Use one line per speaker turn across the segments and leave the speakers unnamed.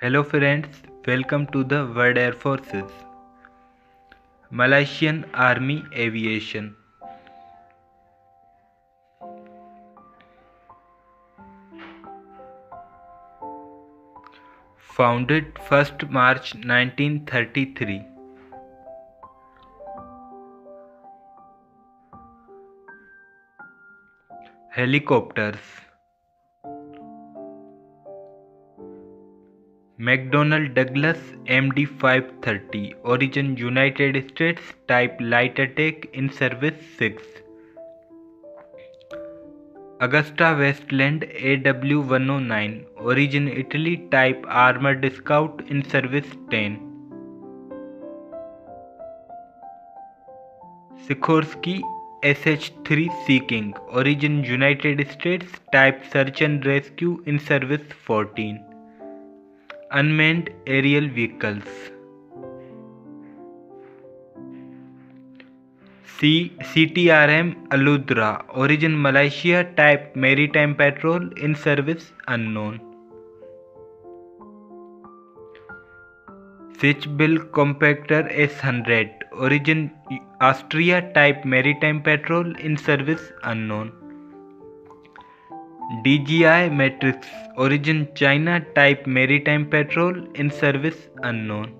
Hello friends, welcome to the World Air Forces. Malaysian Army Aviation. Founded 1st March 1933. Helicopters McDonnell Douglas MD 530 Origin United States Type Light Attack in Service 6 AgustaWestland AW 109 Origin Italy Type Armored Scout in Service 10 Sikorsky SH-3 Sea King Origin United States Type Search and Rescue in Service 14 Unmanned Aerial Vehicles. C CTRM Aludra Origin Malaysia Type Maritime Patrol in Service Unknown. Schiebel Camcopter S100 Origin Austria Type Maritime Patrol in Service Unknown DJI Matrice Origin China Type Maritime Patrol in Service Unknown.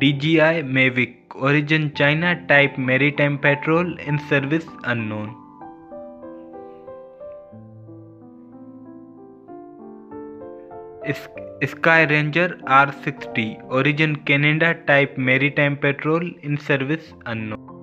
DJI Mavic Origin China Type Maritime Patrol in Service Unknown. Sky Ranger R60 Origin Canada Type Maritime Patrol in Service Unknown